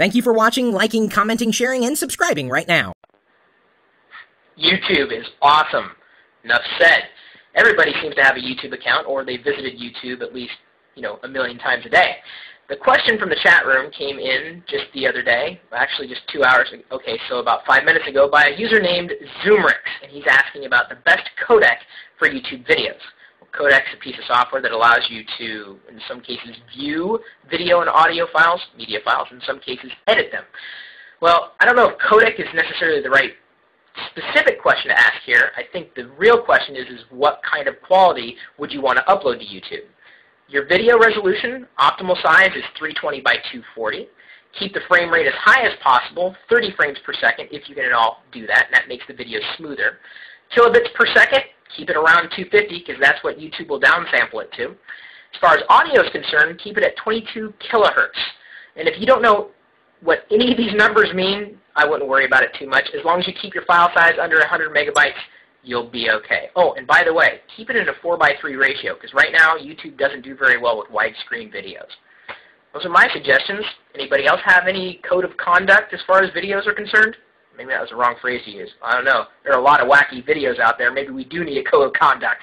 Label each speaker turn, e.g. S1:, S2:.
S1: Thank you for watching, liking, commenting, sharing, and subscribing right now.
S2: YouTube is awesome. Enough said. Everybody seems to have a YouTube account, or they visited YouTube at least, you know, a million times a day. The question from the chat room came in just the other day, actually just two hours ago, okay, so about five minutes ago, by a user named Zoomrix, and he's asking about the best codec for YouTube videos. Codec is a piece of software that allows you to, in some cases, view video and audio files, media files, in some cases, edit them. Well, I don't know if codec is necessarily the right specific question to ask here. I think the real question is, is what kind of quality would you want to upload to YouTube? Your video resolution, optimal size is 320 by 240. Keep the frame rate as high as possible, 30 frames per second if you can at all do that, and that makes the video smoother. Kilobits per second, keep it around 250 because that's what YouTube will downsample it to. As far as audio is concerned, keep it at 22 kilohertz. And if you don't know what any of these numbers mean, I wouldn't worry about it too much. As long as you keep your file size under 100 megabytes, you'll be okay. Oh, and by the way, keep it in a 4 by 3 ratio, because right now YouTube doesn't do very well with widescreen videos. Those are my suggestions. Anybody else have any code of conduct as far as videos are concerned? Maybe that was the wrong phrase to use. I don't know. There are a lot of wacky videos out there. Maybe we do need a code of conduct.